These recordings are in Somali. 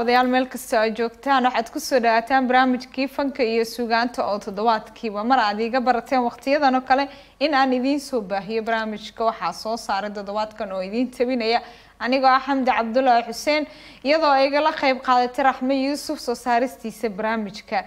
oo daawadayaal meel kasta ay joogtaan waxaad ku soo dhawaataan barnaamijkii fanka iyo sugaanta oo toddobaadkiiba mar aad iiga barateen waqtiyadan oo kale in aan idiin soo baahiyo barnaamijka waxaa soo saaray toddobaadkan oo idiin tabinaya anigoo ah xamdi cabdulaahi xuseen iyadoo igala qeyb qaadatay raxme yuusuf soo saaristiisa barnaamijka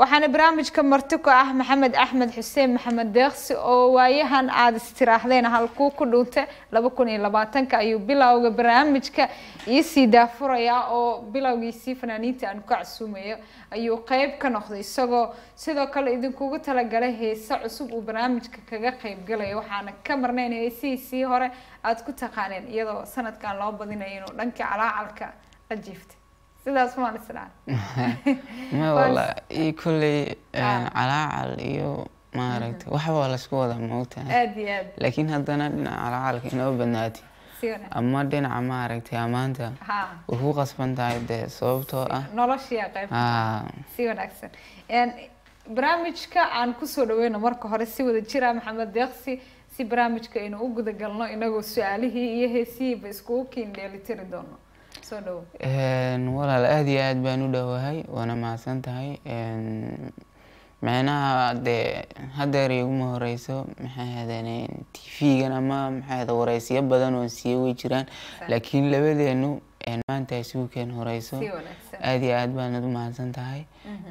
waxaana barnaamijka marti ku ah maxamed axmed xuseen maxamed deeqsi oo waayahan aada istiraahdeen halkuu ku dhuuntay laba kun iyo labaatanka ayuu bilowga barnaamijka iisii daafurayaa oo bilowgiisii fanaaniinta aan ku casuumayo ayuu qeyb ka noqday. Isagoo sidoo kale idinkugu talagalay heese cusub uu barnaamijka kaga qeybgalayo waxaana ka marnayn heesihiisii hore aada ku taqaaneen iyadoo sanadkan loo badinayo inuu dhankii calaacalka la jiiftay sidaas maan isdhaa ma wala iyo kolley calaacal iyo maaragtay waxba waa la isku wada moogtahay aada iyo aad laakiin haddana dhinaca calacalka inoo wanaag ama dhinaca maaragtay ammaanta ha way ku qasban tahay dee sababtoo ah Een, barnaamijka aan ku soo dhaweyno marka hore si wada jira maxamed deeqsi si barnaamijka aynu u gudagalno inagoo su'aalihii iyo heesihiiba iskugu kiin dheelitiri doono walaal aada iyo aad baan u dhowahay waana mahadsan tahay macnaha dee haddeer iguma horeyso maxay ahaydeen tv-gan ama maxay ahayd wareysiyo badan oon siiye way jiraan. Laakiin labadeenu een, maanta isugu keen horeyso. Aada iyo aad baanad u mahadsan tahay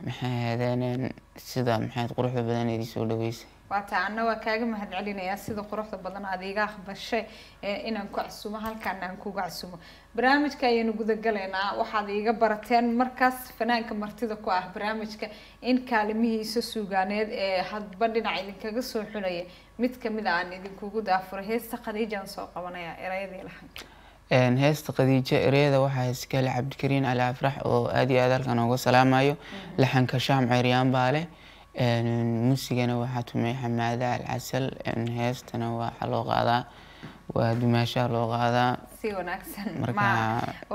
maxay ahaydeen sida maxay ahayd quruxda badan idin soo dhaweysay waata anna waa kaaga mahad celinayaa sida quruxda badan aad iga aqbashay ee inaan ku casuumo halkaana aan kuga casuumo. Barnaamijka ayaynu gudagalaynaa waxaad iiga barateen markaas fanaanka martida ku ah barnaamijka in kaalimihiisa suugaaneed ee hadba dhinac idinkaga soo xulaya mid ka mid a aan idinkugu daafuro heesta khadiijaan soo qabanaya erayadii lahanka Een, heesta khadiijo ereyada waxaa iskale cabdikariin cali afrax oo aada iyo aad halkan uga salaamayo. Laxanka shaam ceryaan baa leh muusigana waxaa tumay xamaada alcasal heestana waxaa loo qaadaa waa dumaashaa loo qaadaa. Si wanaagsan. Marka- ma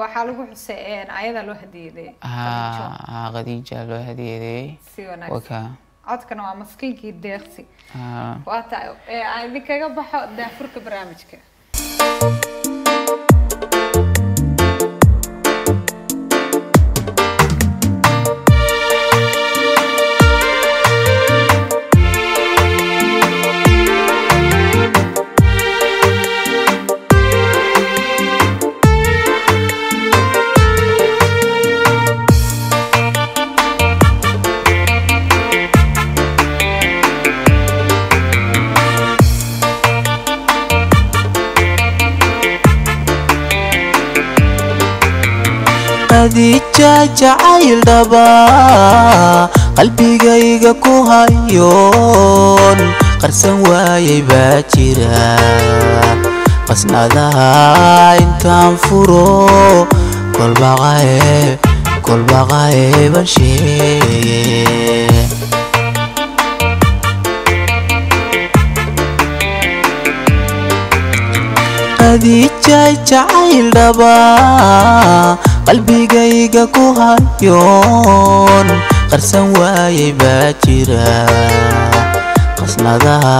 waxaa lagu xusay ayadaa loo hadiyaday haa khadiija. loo hadiyadeeyey si wanaagsan. Waka codkana waa maskiinkii deeqsi. Haa. Waa tahay ee aan idinkaga baxo daafurka barnaamijka هذه تشجع عيل دبا قلبي جايك كهيون قرسن واي باكرا قسنا ذا انت انفرو كل بغاي كل بغاي بشي هذه تشجع عيل دبا qalbigayga ku hayoon qarsan waayay baa jira. Qasnadaha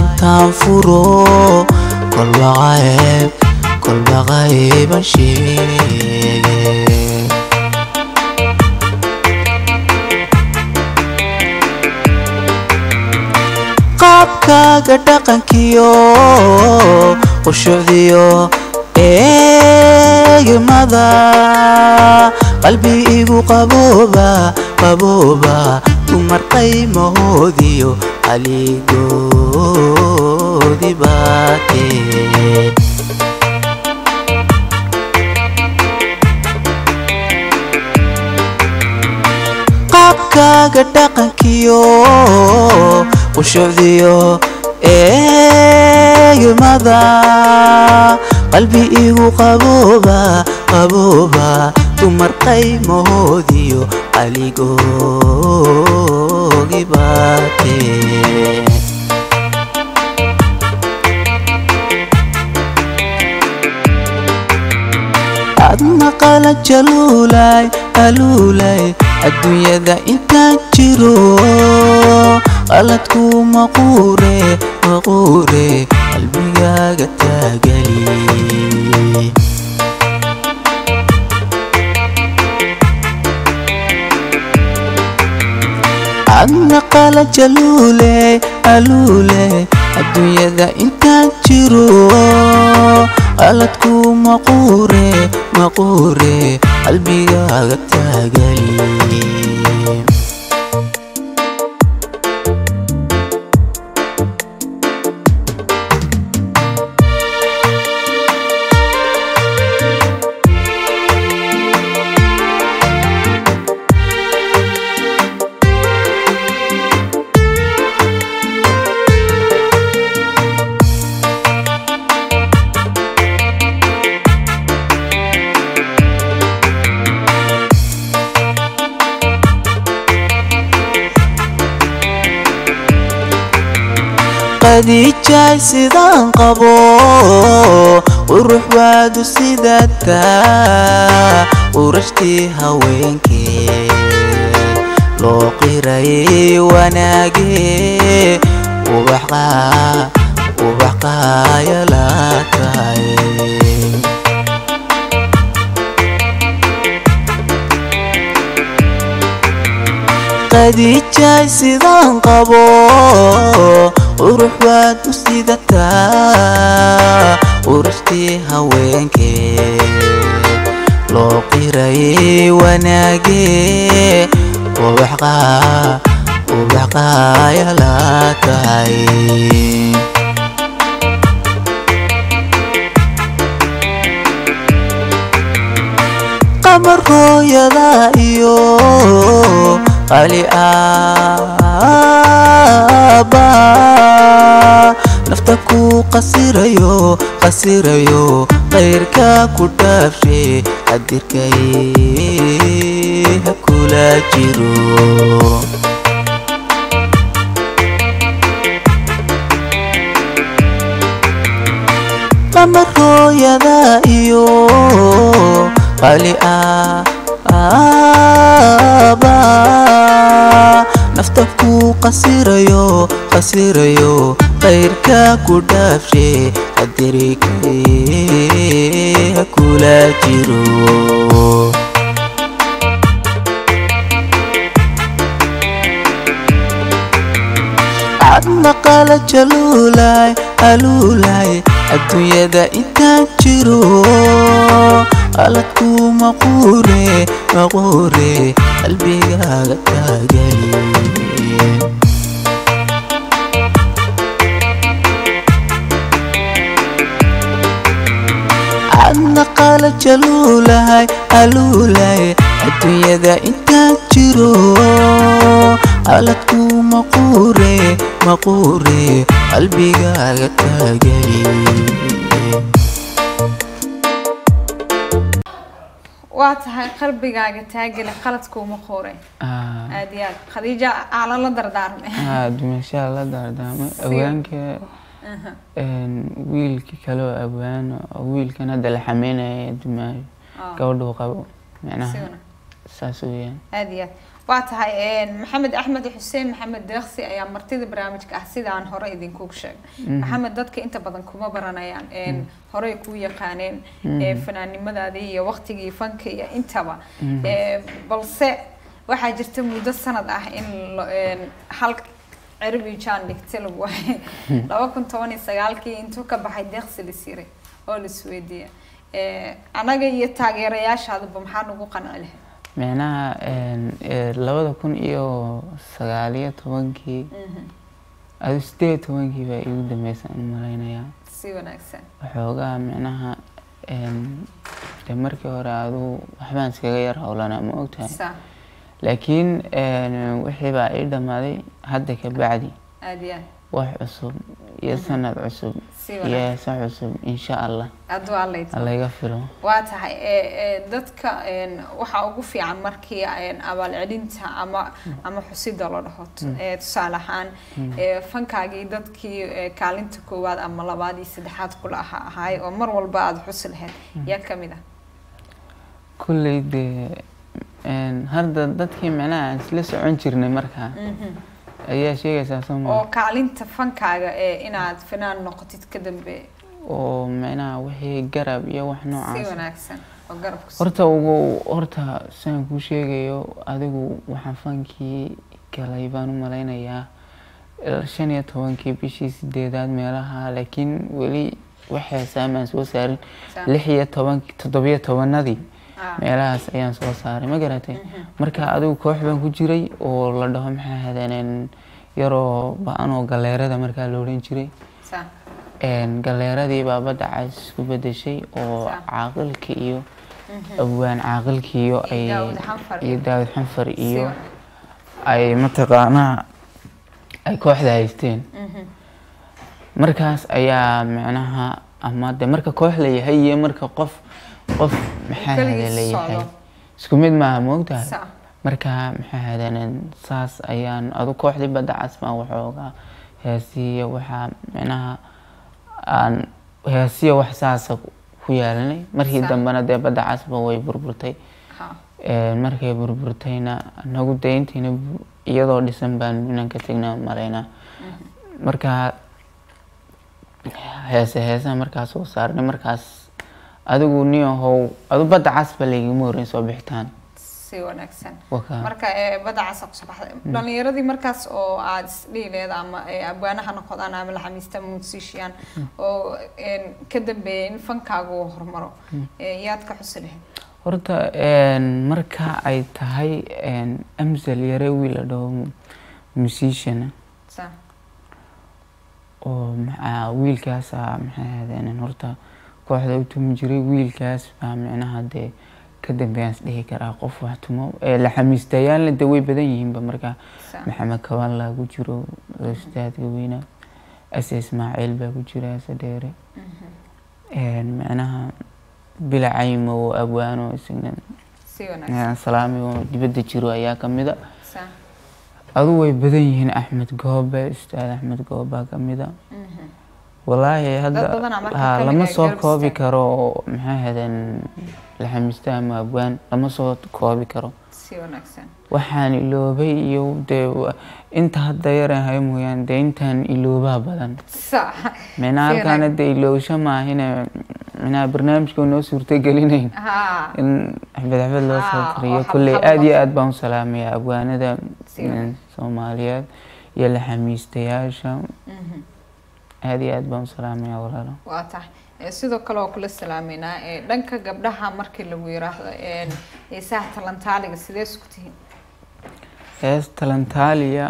intaan furo kolbaqae kolbaqae ban sheege qaabkaaga dhaqankiyo qushucdiyo eegmada qalbi igu qabooba qabooba dumar qaymahoodiyo aligoodi baatee qaabkaaga dhaqankiyo qushucdiyo eegmada qalbi igu qabooba qabooba. Dumar qaymahoodiyo aligoogi baatee adna qala jaluulay aluulay adduunyada intaan jiro qaladku maquure maquure gurigaaga taageli adna qala jaluule aluule adduunyada intaan jiro. Qaladku maquure maquure qalbigaaga taageli qadiijaay sidaan qabo qurux waadu sidataa qurashtii haweenkee loo qirayay wanaagee ubax qaayala tahay qadiijaay sidaan qabo qurux waad u sidataa qurashtii haweenkee loo qirayay wanaagee ubax qaayala tahay. Qamar hooyada iyo qali aaba nafta ku qasirayo qasirayo qayrka ku dhaafshe qadirkay ha kula jiro qamar hooyada iyo qali aaba nafta ku qasirayo qasirayo qayrka ku dhaafshe qadirikay ha kula jiro. Adna qala jaluulay aluulay adduunyada intaan jiro. Qaladku maquure maquure qalbigaaga taagali adna qala jaluulahay aluulay adduunyada intaan jiro qaladku maquure maquure qalbigaaga taagali waa tahay qalbigaaga taagale qaladkuuma qoore aad iyo aad. Khadiija aala la dardaarme. Dumashaa la dardaarmay awaanka wiilka kale oo awaan oo wiilkan hadda la xameynaya dumaayo gabadhuu qabo. Macnaha saas weeyaan. Aad iyo aad waa tahay maxamed axmed xuseen maxamed deeqsi ayaa martida barnaamijka ah sidaan hore idinkugu sheegay maxamed dadka inta badan kuma baranayaan horey kuu yaqaaneen fanaanimadaadii iyo waqtigii fanka iyo intaba. Balse waxaa jirta muddo sanad ah in hal cirbi jaan dhigtay lagu waayay laba kun toban iyo sagaalkii intuu ka baxay deeqsi lisiray oo laisweydiiya anaga iyo taageerayaashaadaba maxaa nagu qanci lahayd micnaha labada kun iyo sagaaliyo tobankii adu sideed tobankii baa igu dambeysa in malaynayaa waxoogaa micnaha de markii hore aduu waxbaan iskaga yar howlanaa ma ogtahay laakiin wixii baa ii dhammaaday hadda ka bacdi wax cusub iyo sanad cusub heesa cusub insha allah aduu allayd halayga filo waa tahay dadka waxaa ugu fiican markii abaalcelinta ama ama xusida la dhaho tusaale ahaan fankaagii dadkii kaalinta koowaad ama labaad iyo saddexaad kula aha ahaay oo mar walba aada xusi lahayd yaa ka mid ah. Kulley dee hadda dadkii micnaha aan isla socon jirnay markaa ayaa sheegaysaa soo oo kaalinta fankaaga ee inaad fanaan noqotid ka dambe. Oo micnaha wixii garab iyo wax si noocaas. wanaagsan oo garabka horta ugu horta saan kuu sheegayo adigu waxaan fankii galay baan u malaynayaa. Shan iyo tobankii bishii sideedaad meelaha laakiin weli wax heesaamaan soo saarin. Sa- lix iyo toban toddobiyo tobanadii. Meelahaas ayaan soo saaray. Ma garatay marka adigu koox baan ku jiray oo la dhaho maxaa hadeen yaroo ba'an oo galeerada markaa la odhan jiray. Galeeradii baa badda cas isku bedeshay oo caaqilka iyo awaan caaqilka iyo ay Daawud Xanfar. iyo ay mataqaanaa ay kooxda haysteen. Mhm. markaas ayaa macnaha ama de marka koox la yahay iyo marka qof qof maxaa hada la yahay socdo. isku mid maaha moogtahay marka maxaa hadeen saas ayaan adu kooxdii badda cas baan waxoogaa heesiya waxaa macnaha aan heesiya wax saasa ku yeelanay markii dambena dee badda casba way burburtay. Markay burburtayna nagu dayntiina iyadoo dhisan baan inaan ka tegnaa malaynaa marka heese heesaha markaas soo saarnay markaas adigu nin ahow adu badda casba laygama horeyn soo bixitaan si wanaagsan. Marka ee badda casa ku soo baxday dhalinyaradii markaas oo aad isdhihi leed ama ee abwaanaha noqdaan ama laxamiista musician oo een, ka dambeeyay in fankaagu horumaro ee, yaad ka xusi lahayd horta marka ay tahay een, amsal yare wiil la dhaho musician. Oo maxaa wiilkaasa maxay ahaydeen horta kooxda u tumi jiray wiilkaas baa micnaha dee ka dambeeyaan isdhihi karaa qof wax tumo ee laxamiistayaalna dee way badan yihiinba marka sa- maxamed kabaan laa ku jiro ustaadka weyna ase ismaaciil baa ku jira ase dheere Een, macnaha bila caymo oo abwaano wanaagsan. Salaami oo dibadda jiro ayaa kamida adu way badan yihiin axmed goobe ustaad axmed gooba kamida mhm. Walaahi hadda lama soo koobi karo maxaa hadeen laxamiista ama abwaan lama soo koobi karo. Waxaan iloobay iyo dee inta hadda yaran hayo mooyaan dee intaan iloobaa badan. Si halkaana dee iloosho maahine micnaha barnaamijka noo suurtagelinayn in xabad xabad loo soo oo kariyo. kolley xab aad iyo aad baan u salaamayaa abwaanada soomaaliyeed iyo laxamiistayaasha. Mhm. Aad iyo aad baan u salaamayaa walaalo waa tahay sidoo kale oo kula salaameynaa dhanka gabdhaha markii lagu yiraahdo heesaha talantaaliga sidee isku tihiin hees talantaaliya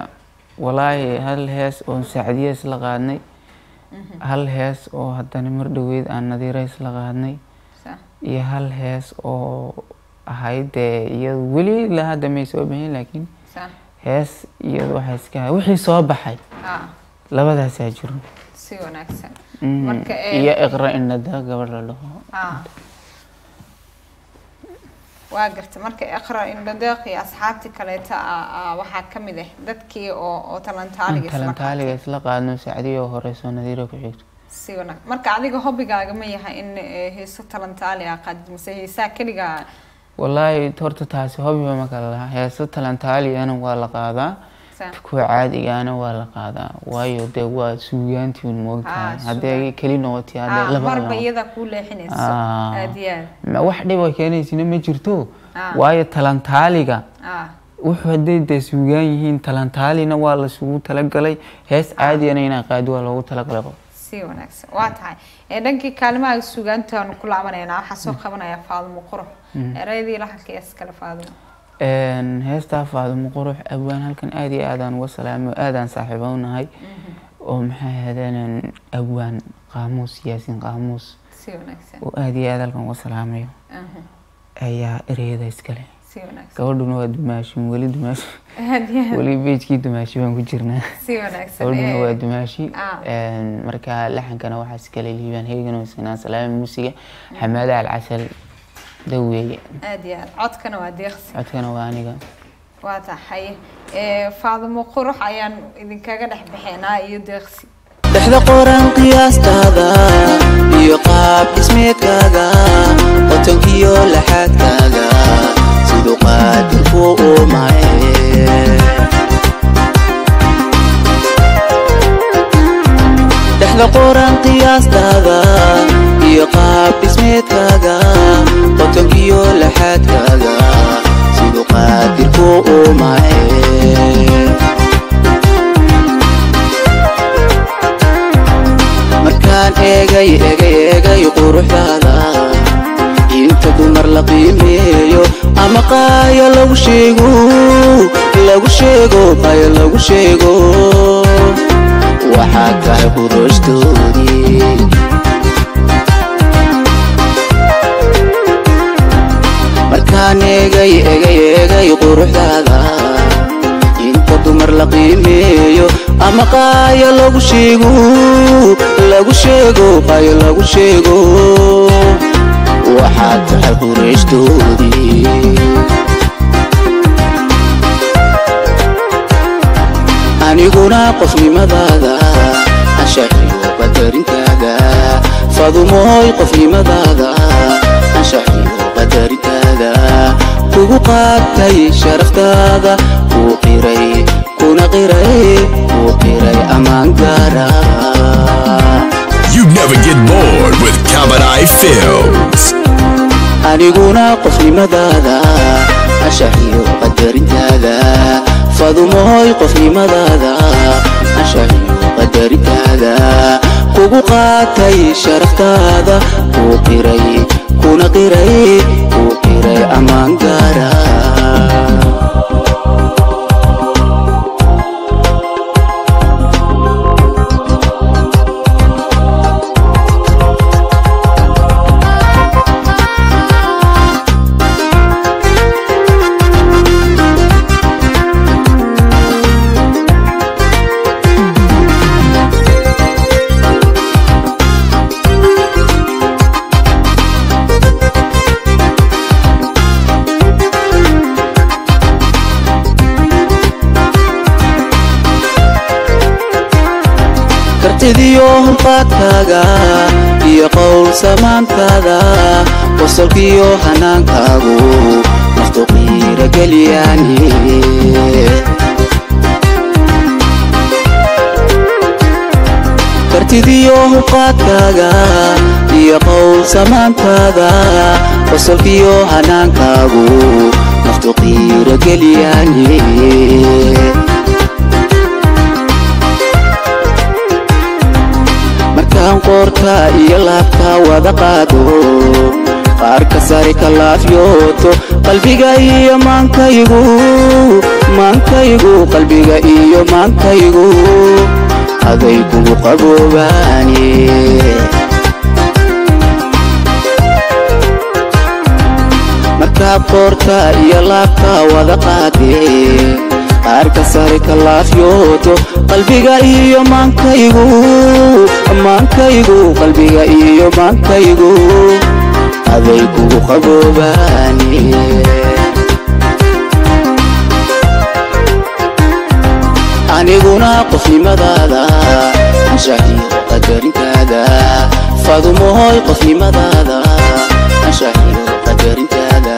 walaahi hal hees oo sacdiya isla qaadnay hal hees oo haddana mar dhoweyd aan nadiira isla qaadnay iyo hal hees oo ahayd dee iyadu weli ilaa hadda may soo bixin laakiin hees iyadu waxaa iska wixii soo baxay labadaasaa jiro si wanaagsan iyo iqra indhada gabadh la dhaho ah. waa garta marka iqra indhadeeq iyo asxaabtii kaleeta waxaa ka mid ah dadkii oo oo talantaaliga talantaaliga isla qaadno sacdiya oo horeyso nadiira ku xigto si wanaag marka adiga hobbigaaga ma yahay in ee, heeso talantaali ah qaadid mise heesaha keligaa? Walaahi horta taasi hobiba ma kala laha heeso talantaaliyana waa la qaadaa kuwa caadigaana waa la qaadaa. Waayo dee waa suugaantiin moogtahay Ah, haddee keli noqotay ah, Ah. wax dhib oo keenaysina ma jirto? Waayo talantaaliga. Wuxuu hadday dee suugaan yihiin talantaalina waa lasugu talagalay. Hees caadigana inaa qaadi waa loogu talagalay. Waa tahay. Dhankii kaalimaha suugaantaanu ku waxaa soo qabanaya faadumo qurux erayadii laxalka iyo iskale faadumo Een, heestaa faadumo qurux abwaan halkan aad iyo aadaan uga salaamay oo aadaan saaxiibo u nahay. Oo maxay ahaydeen abwaan qaamuus yaasin qaamuus. Oo aad iyo aad halkan uga salaamayo. Ayaa ereyada iskale gabadhuna waa dumaashin weli dumaashi weli beejkii dumaashi baan ku jirnaa. Gabadhuna waa dumaashi Ah. Marka laxankana waxaa iskale liibaan heegan oo isnaa salaami muusiga. Xamaada alcasal daweeye aad iyo aad. Codkana waa deeqsi codkana waa aniga. Waa tahay. Ee, faadumo qurux ayaan idinkaga dhex bixinaa iyo deeqsi dhexda qoran qiyaastaada iyo qaab dhismeedkaaga qotonkiyo laxaadkaaga siduu qaadirku u maye dhexda qoran qiyaastaada iyo qaab dhismeedkaaga qodkankiyo laxaadkaaga siduu qaadirku u mace markaan eegay egay egay quruxdaada inta dumar la qiimeeyo ama qaaya lagu sheego lagu sheego qaaya lagu sheego. Waxaa tahay qurushdoodii markaan eegay egay eegay quruxdaada. Inta dumar la qiimeeyo ama qaaya lagu sheego lagu sheego qaaya lagu sheego. Waxaad tahay qureeshtoodii aniguna qofnimadaada anshaxiyo qadarintaada fadumooy qofnimadaada anshaxiyo qadarintaada kugu qaatay sharaftaada. Kuu qiray kuna qiray kuu qiray ammaan gaara. Aniguna qofnimadaada anshaxiyo qadarintaada. Fadumooy qofnimadaada anshaxiyo qadarintaada. Kugu qaatay sharaftaada kuu qiray kuna qiray ammaan gaara kartidiyo hulqaadkaaga iyo qowl samaantaada qosolkiyo hanaankaagu naftu qiira geliyaani kartidiyo hulqaadkaaga iyo qowl samaantaada qosolkiyo hanaankaagu naftu qiira qoorta iyo laabta wada qaado. Qaarka sare ka laafyooto qalbiga iyo maankaygu maankaygu qalbiga iyo maankaygu aday kugu qaboobaani markaad qoorta iyo laabta wada qaadee qaarka sare ka laafyooto qalbiga iyo maankaygu maankaygu qalbiga iyo maankaygu. Aday kugu qaboobaani. Aniguna qofnimadaada anshaxiyo qadarintaada. Fadumooy qofnimadaada anshaxiyo qadarintaada.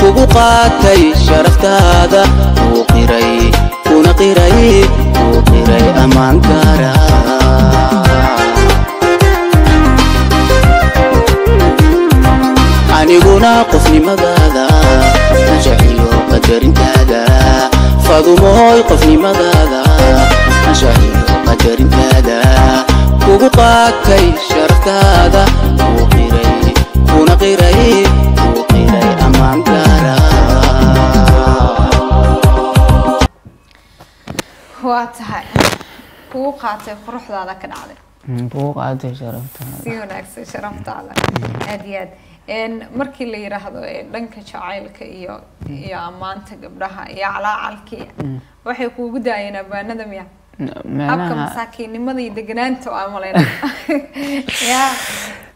Kugu qaatay sharaftaada kuu qiray kuna qiray gaara aniguna qofnimadaada anshaxiyo qadarintaada fadumooy qofnimadaada anshaxiyo qadarintaada kugu qaatay sharaftaada kuna qiray waa tahay kugu qaatay quruxdaada ka dhacday markii la yiraahdo dhanka jacaylka iyo iyo ammaanta gabdhaha iyo calaacalkii waxay kuugu daayeen abaanada miya habka masaakiinnimada iyo deganaanta macnaha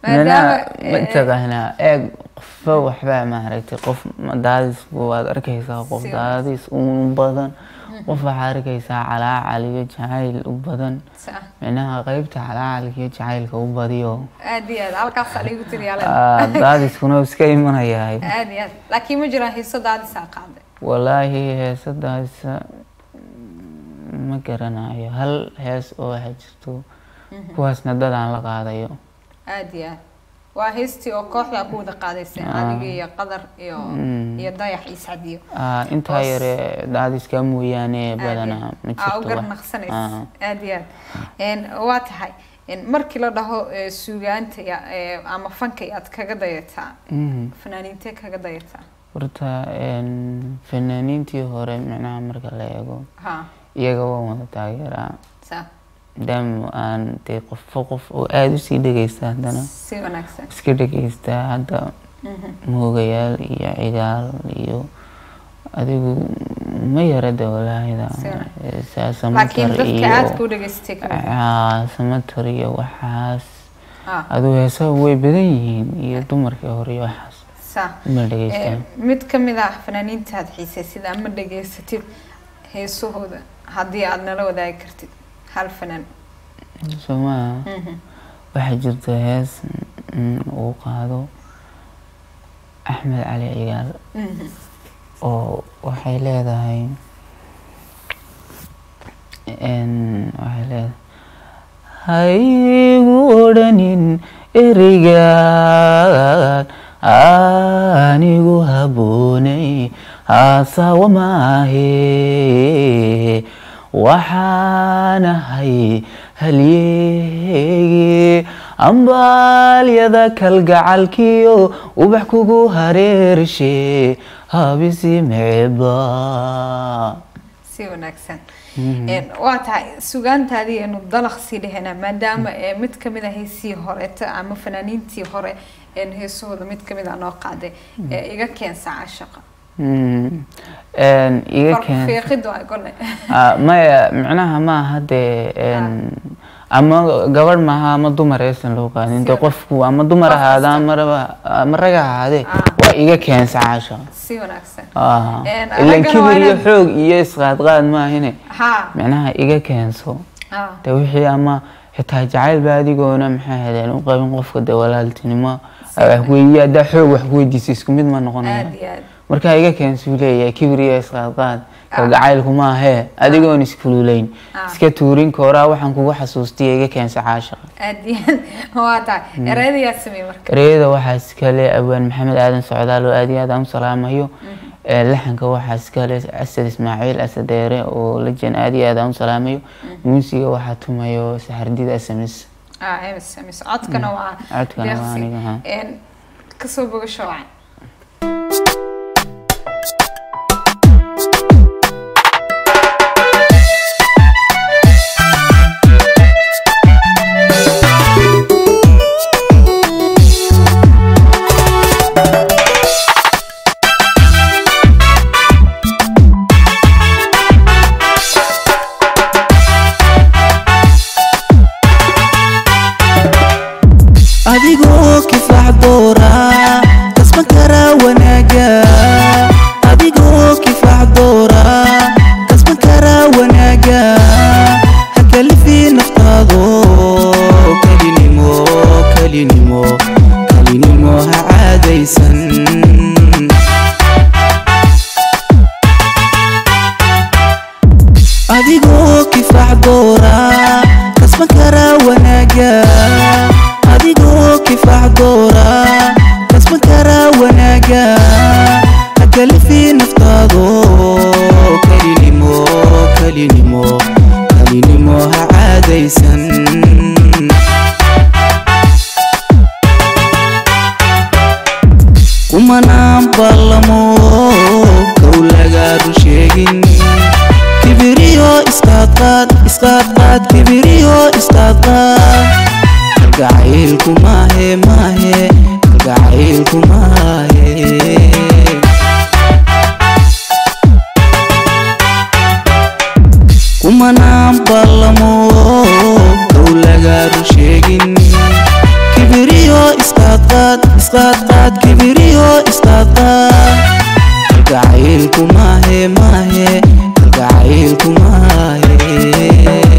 maadaama mataqaanaa eeg qofba waxbaa maaragtay qof daadis waad arkaysaa qof daadis u badan qof waxaa arkaysaa calaacal iyo jacayl u badan. Macnaha qeybta calaacalka iyo jacaylka u badiyo daadiskuna iska imanayahay. Walaahi heesadaas ma garanayo hal hees oo waxaa jirto. Kuwaasna dad aan la qaadayo. Aad iyo aad waa heestii oo kooxdaa ku wada qaadaysay adiga iyo qadar iyo iyo dayax iyo sacdiyo Ah, intaa yare daadiska mooyaane badanaa ma aa u Ah. aad iyo aad waa tahay markii la dhaho eh, suugaanta eh, ama fanka yaad kaga dayataa. Mhm. fanaaniintee kaga dayataa. Horta fanaaniintii hore micnaha marka la eego iyaga waan wada taageeraa maadaama aan dee qofba qof oo aada u sii dhegeysta haddana. Iska dhegeysta hadda Mhm. moogayaal iyo cigaal iyo adigu ma yarada laakiin samatar iyo ka mid waxaas. Ah. Adigu heesaha way badan yihiin iyo dumarkii hore iyo waxaas. Eh, mid ka mid ah fanaaniintaad xiisaysid ama dhageysatid heesahooda haddii aad nala wadaagi kartid hal fanaan soo maaha Mhm. waxaa jirta hees mm, uu qaado axmed cali cigaal Mhm. oo waxay leedahay waxay leedahay haygu odhanin erigaan anigu haboonay haasawa maahe waxaanahay halyeegi ambaalyada kalgacalkiyo ubax kugu hareershe habisi meceba si wanaagsan. En, waa tahay sugaantaadii aynu dalaq sii dhehenaa maadaama eh, mid ka mid a heesihii horeeta ama fanaaniintii hore heesahooda mid ka mid a noo qaaday ee iga keensa caashaqa Mm. Gole Ah, maya micnaha maaha dee een, ama gabadh maaha ama dumar aysan loo qaadin Sida? qofku ama dumar ahaada ama rag ha ahaadee Ah. waa iga keensa caasha Ah. Ilan kibir iyo xoog iyo isqaadqaad maahine ha. Micnaha iga keenso ah. Dee wixii ama xitaa jacaylba adigoona maxay hadeen u qabin qofka dee walaaltinimo. Wax weeye haddaa xoog wax weydiisa isku mid ma noqonaya markaa iga keensuu leeyahay kibir iyo isqaadqaad kalgacaylku maahee adigoon iskululayn Ah. iska tuurin kooraa waxaan kugu xasuustiya iga keensa caashaqa tahay. Ereyada waxaa iskale abaan maxamed aadan socdaal oo aad iyo aad aan u salaamayo. Ee, laxanka waxaa iskale asad ismaaciil asadeere oo lajan aad iyo aad aan u salaamayo. Muusiga waxaa tumayo saxardida sms ah codkana waa Codkana waa aniga, ka soo bogasho wacan kalgacaylku maahe maahe kalgacaylku maahe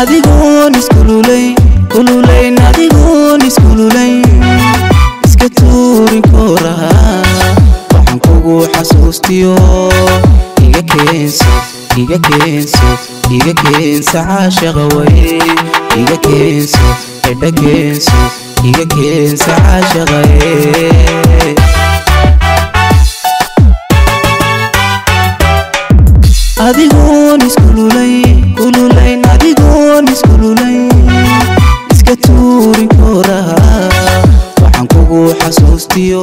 adigoon iskululayn kululayn adigoon iskululayn iska tuurin kooraha waxaan kugu xasuustiyo. Iga keenso iga keenso iga keensa caashaqa way. Iga keenso edha keenso iga keensa caashaqa ee adigoon iskululayn kululayn adigoon iskululayn iska tuuri kooraha waxaan kugu xasuustiyo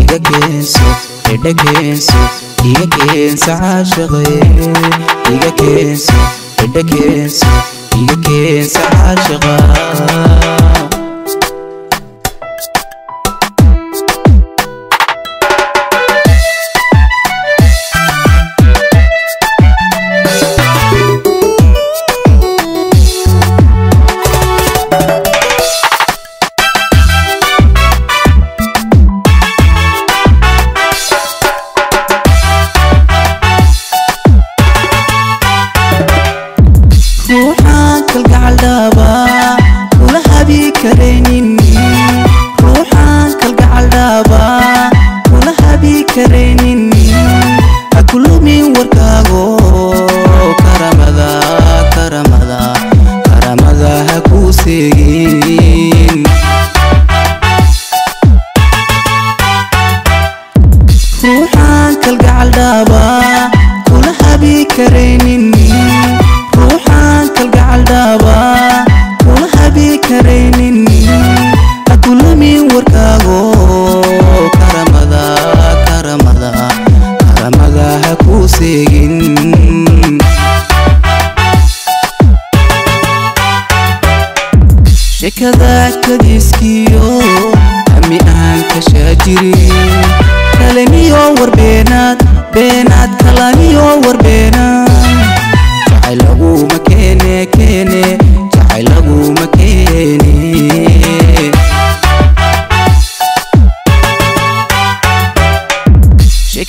iga keenso edha keenso iga keensa caashaqe iga keenso edha keenso iga keensa caashaqa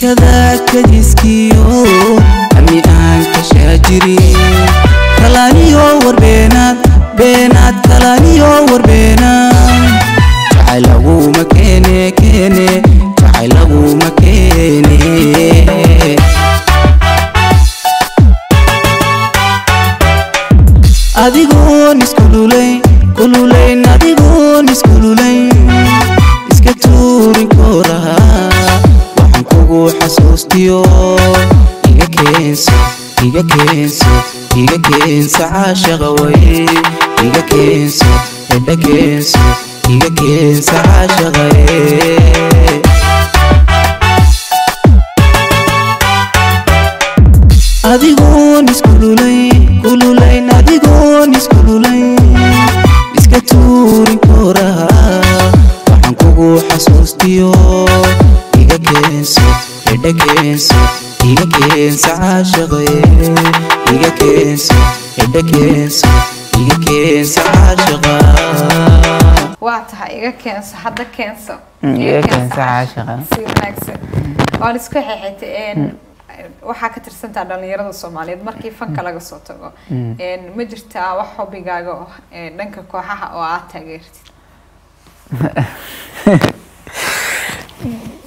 كذاك ديسكيو أمي أنت شاجري keensa caashaqa way waa tahay iga keenso hadda keenso. Iga keensa caashaqa si wanaagsan. Waan isku xeexitay een waxaa ka tirsantaa dhalinyarada soomaaliyeed. Markii fanka laga soo tago een ma jirtaa wax hobigaaga dhanka kooxaha oo aad taageertid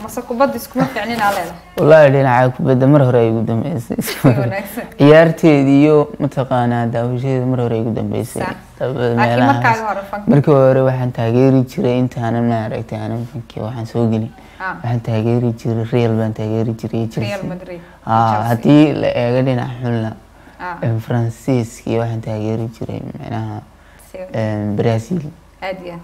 mase kubadda iskuma ficninaa leedahay wallaahi dhinaca kubadda mar hore ay ugu dambeysay. Ciyaarteeda iyo mataqaanaa daawashadeeda mar hore ay ugu dambeysay. Markii hore waxaan taageeri jiray intaanan maaragtay aanan fankii waxaan soo gelin. Ah. waxaan taageeri jiray real baan taageeri jiray Chelsea. Ah, haddii la eego dhinaca xulna Ah, faransiiskii waxaan taageeri jiray micnaha brazil aad iyo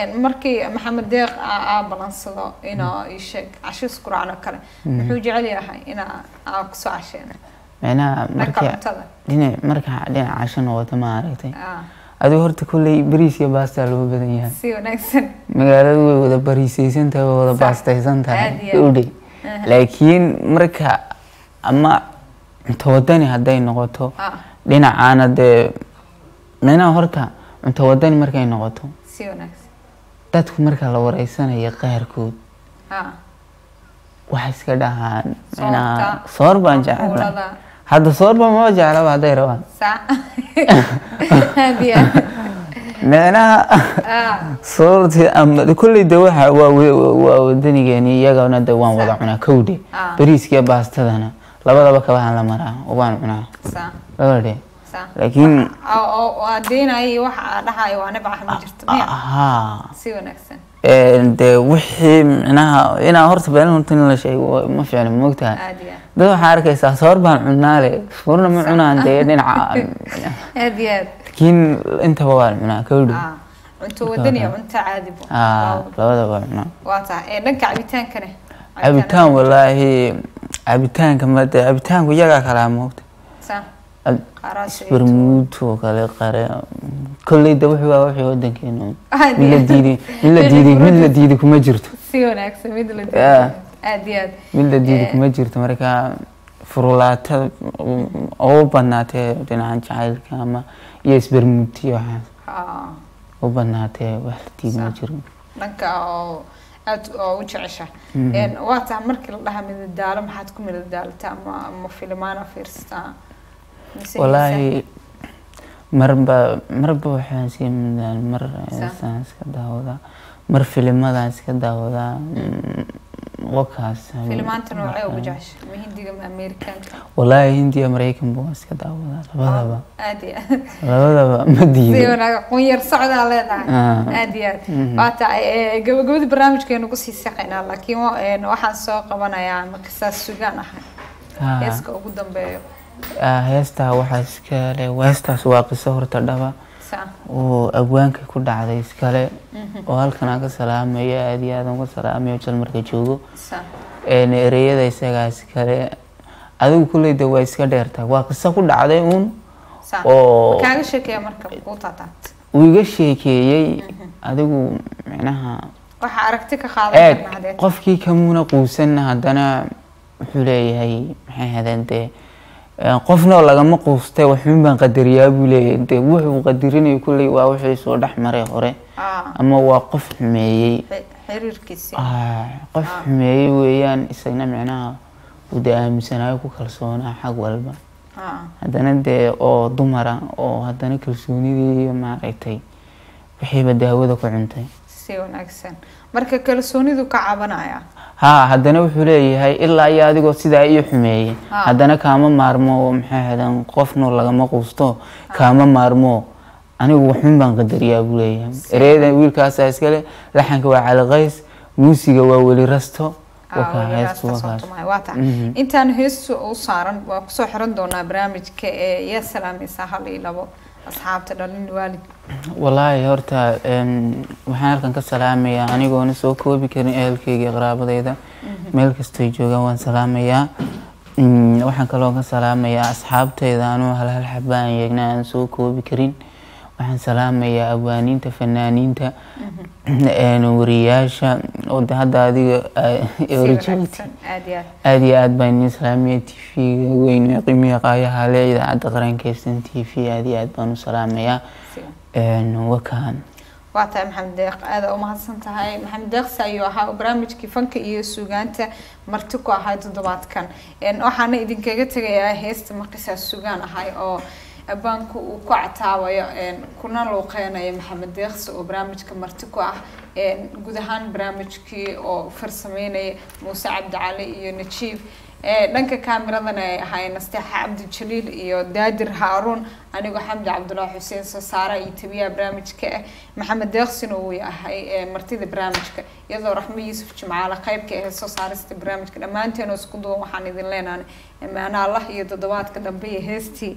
aad markii maxamed deeq aa balansado inaa ii sheeg cashiis quraan oo kale muxuu jecel yahay inaa aa ku soo casheena micnaha dhinac marka dhinaca casho noqoto ma aragtay adigu horta kolley bariis iyo baasta loo badan yahay si wanaagsan magaaladu way wada bariisaysan tahay way wada Sax. baastaysan tahay Aad iyo aad. udhe laakiin marka ama cunto wadani hadday noqoto dhinacaana dee micnaha horta cunto wadani markay noqoto? Dadku marka la wareysanayo qaarkood waxay iska dhahaan micnaha soor baan cambuulada. hadda soorba maba jeclaba hadday rabaan. Micnaha Ah, soorti ama kolley de waxa waa wa- waa wadanigeeni iyagana de waan wada cunaa kowdhe Ah. bariiska iyo baastadana labadaba kabahan la maraa waan cunaa. Saa laakiin oo oo waa deenayay waxa aa dhahayo waa nabcax ma jirto. Miya haa si wanaagsan. De wixii micnaha inaa horta been in la sheego ma iyo aad. Dad waxaa arkaysaa soor baan cunaa le soorna ma cunaan dee dhinaca aad laakiin intaba waan cunaa kawdhi Ah, cunto wadan iyo cunto caadibo labadaba waan cunaa. Waa tahay dhanka cabitaankane cabitaan walaahi cabitaanka made cabitaanku iyagaa kalaa moogta Bermuud oo kale qare kolley de wuxuu waa wixii wadankeena mid la diiday mid la diiday mid la diiday kuma jirto. Si wanaagsan mid la Yeah. aad iyo aad. Mid la diiday Eh. kuma jirto marka furulaatada ugu badnaatee dhinaca jacaylka ama iyo isbermuudti waxaas Ah, u badnaatee wax la diiday ma jiro dhanka oo aad oo u jecesha. Een, waa tahay markii la dhaha midadaalo maxaad ku midadaalataa ama ama filimaana fiirsataa walaahi marba marba waxaan sii midaan mar heesaan iska daawadaa mar filimadaan iska daawadaa mm, wakaas filimaanta noocee ugu jecesha ma hindiga ma maraykan buu iska daawadaa labadaba. Aad labadaba ma Ah. gabagabadii barnaamijkeenu ku sii saqaynaa laakiin een, waxaan soo qabanayaa markasaas sugaan ahay. Ah, heeska ugu dambeeyo. ah, heestaa waxaa iskale heestaas waa qiso horta dhaba. Oo abwaanka ku dhacday iskale. Oo halkan aan ka salaamayo aad iyo aad uga salaamayo jal marka joogo. Ereyada isagaa iskale. Adigu kulleyda waa iska dheertahay waa qiso ku dhacday uun. Oo. Kaaga sheekeeya marka kuu taataat uu iga sheekeeyey. Adigu micnaha qofkii kamuuna quusanna haddana wuxuu leeyahay maxay hadeen dee qofna lagama quustay waxun baan qadariyaa buu leeyahay. Dee wuxuu qadarinayo kulley waa wixii soo dhex maray hore. Ah, ama waa qof xumeeyey. Ah, qof xumeeyey weeyaan isagna micnaha uu dee aaminsanaayo ku kalsoonaa xag walba. Ah, haddana dee oo dumara oo haddana kalsoonidii maaragtay wixiiba daawada ku cuntay si wanaagsan. Marka kalsoonidu ka cabanaya. Haa haddana wuxuu leeyahay ilaa iyo adigoo sidaa iyo xumeeyey. Haddana kaama maarmo maxay ahaydeen qofna lagama quusto. Kaama maarmo. Anigu waxun baan qadariyaa buu leeyahay. Ereyada wiilkaasaa iskale laxanka waa cali qays muusiga waa weli rasto. Mhm. intaan heestu u saaran waa ku soo xiran doonaa barnaamijka ee yaa salaamaysaa hal iyo labo asxaabta dhalin waalid walaahi horta waxaan halkan ka salaamayaa anigoona soo koobi karin ehelkeyga qaraabadeyda meel kastoy joogaan waan salaamayaa. Mm, waxaan kaloo ka salaamayaa asxaabteyda anuu hal hal xabaan yeegna aan soo koobi karin waxaan salaamayaa abwaaniinta fanaaniinta wariyaasha. Hadda adiga si ora joogtay wanaagsan aad iyo aad. Baan idin salaamaya t v-ga weyn ee qiimiga qaayaha le idaacadda qarankeystan t v aad iyo aad baan u salaamayaa. Wakaan waa tahay maxamed deeq aada u mahadsan tahay. Maxamed deeqsi ayuu ahaa barnaamijkii fanka iyo sugaanta marti ku ahay toddobaadkan. Waxaana idinkaga tegayaa heesta markasaas sugaan ahay oo abaanku uu ku cataawayo een, kuna luuqeynayo maxamed deeqsi oo barnaamijka marti ku ah guud ahaan barnaamijkii oo farsameynaya muuse cabdicali iyo najiib. Dhanka kaamiradana ay ahaayeen nasteexa cabdi jaliil iyo daadir haaruun anigoo xamdi cabdulaahi xuseen soo saara iyo tabiyaha barnaamijka ah maxamed deeqsina uu yahay ee, martida barnaamijka. Iyadoo raxmo yuusuf jimcaale qaybka ahayd soo saarista barnaamijka dhammaanteena isku duwan waxaan idin leenahay amaano allah iyo toddobaadka dambe heestii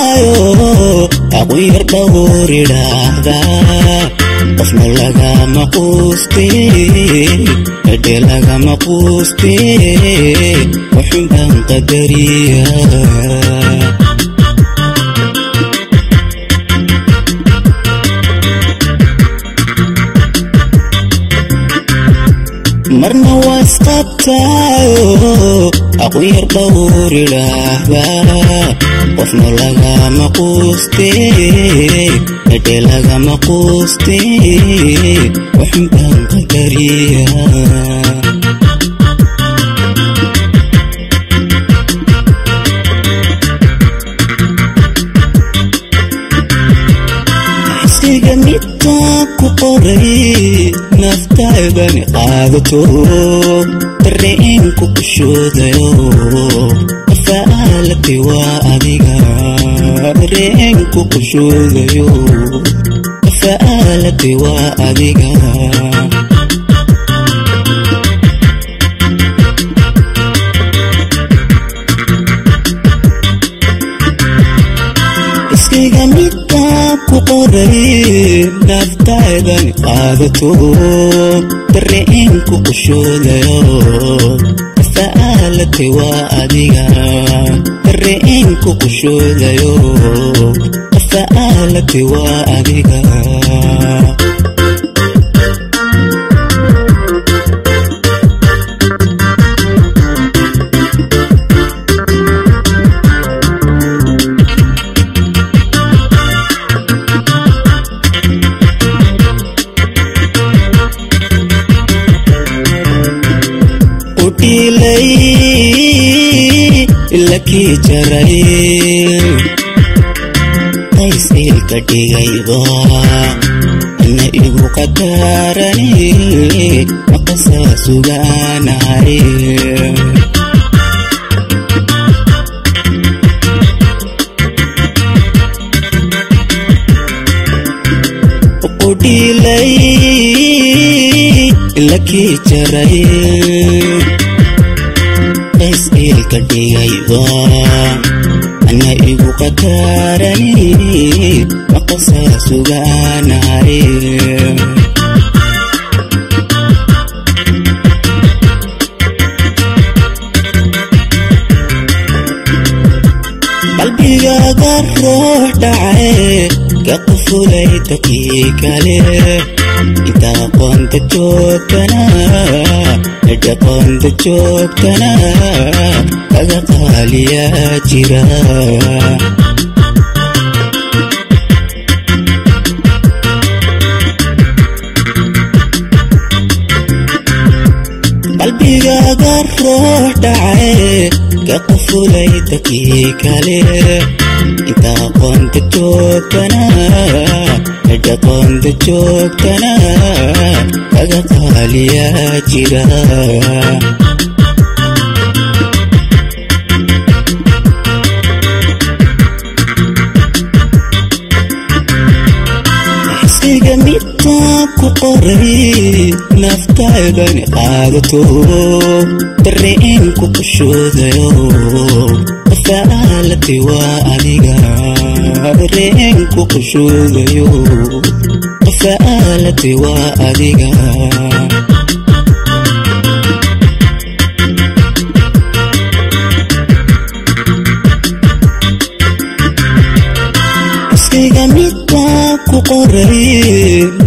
aquyar dhawr idhaahdaa qofna lagama quuste dhadhe lagama quuste waxun baan qadariya marna waa dhowr idhaahbaa qofna lagama quuste dhadhe lagama quuste waxun baan qadariya. Xisiga midtaan ku qoray naftaydani qaadato dareenku kushoodayo afaalati waa adiga. Dareenku kushoodayo afaalati waa adiga. Iskiga midaan ku qoray naftaydani qaadato. Dareenku kushoodayo afaalati waa adiga. Dareenku kushoodayo afaalati waa adiga ilakii jaray qays ilka dhigayba ana igu qadarani maqasaa sugaanahay udhiilay ilakii jaray ilka dhigayba ana igu qadarani maqasaa sugaanahay qalbigaaga ruux dhace ka qufulay takii kale inta aqoonta joogtana dhaqoonta joogtana kaga qaaliyaa jira qalbigaaga ruux dhace ka qufulay takii kale. Inta aqoonta joogtana dhaqoonta joogtana kaga qaaliyaa jira xisiga midtaan ku qoray naftaydani qaadato dareenku kushoodayo afaalati waa adiga dareenku kushoodayo afaalati waa adiga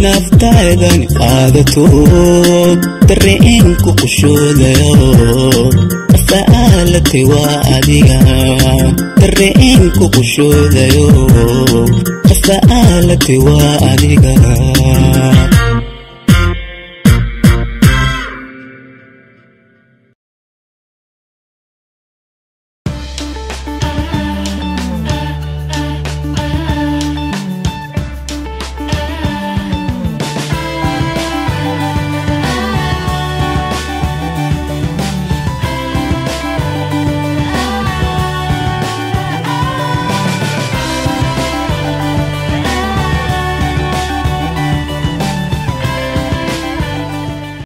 naftaydani qaadato dareenku kushoodayo afaalati waa adiga. Dareenku kushoodayo. Afaalati waa adiga